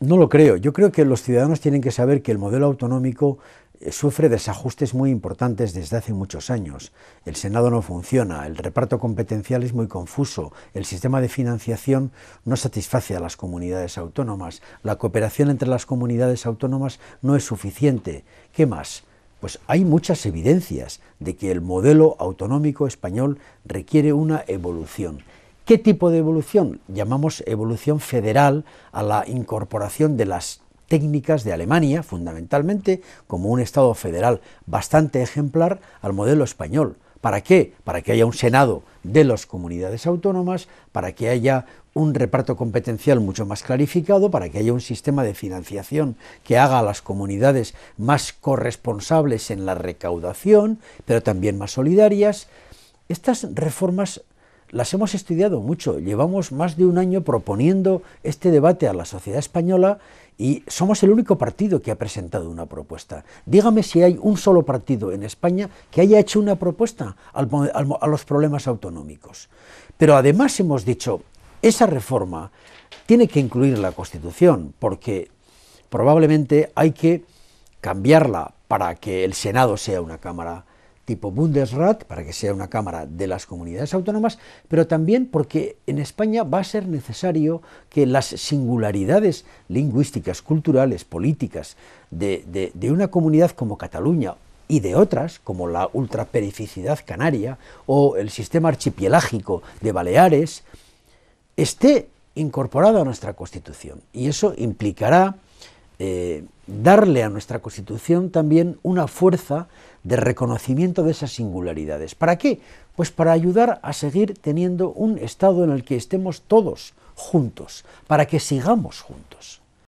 No lo creo. Yo creo que los ciudadanos tienen que saber que el modelo autonómico eh, sufre desajustes muy importantes desde hace muchos años. El Senado no funciona, el reparto competencial es muy confuso, el sistema de financiación no satisface a las comunidades autónomas, la cooperación entre las comunidades autónomas no es suficiente. ¿Qué más? Pues hay muchas evidencias de que el modelo autonómico español requiere una evolución. ¿Qué tipo de evolución? Llamamos evolución federal a la incorporación de las técnicas de Alemania, fundamentalmente, como un Estado federal bastante ejemplar al modelo español. ¿Para qué? Para que haya un Senado de las comunidades autónomas, para que haya un reparto competencial mucho más clarificado, para que haya un sistema de financiación que haga a las comunidades más corresponsables en la recaudación, pero también más solidarias. Estas reformas las hemos estudiado mucho, llevamos más de un año proponiendo este debate a la sociedad española y somos el único partido que ha presentado una propuesta. Dígame si hay un solo partido en España que haya hecho una propuesta a los problemas autonómicos. Pero además hemos dicho, esa reforma tiene que incluir la Constitución, porque probablemente hay que cambiarla para que el Senado sea una Cámara tipo Bundesrat, para que sea una Cámara de las comunidades autónomas, pero también porque en España va a ser necesario que las singularidades lingüísticas, culturales, políticas de, una comunidad como Cataluña y de otras, como la ultraperificidad canaria o el sistema archipelágico de Baleares, esté incorporado a nuestra Constitución. Y eso implicará eh, darle a nuestra Constitución también una fuerza de reconocimiento de esas singularidades. ¿Para qué? Pues para ayudar a seguir teniendo un Estado en el que estemos todos juntos, para que sigamos juntos.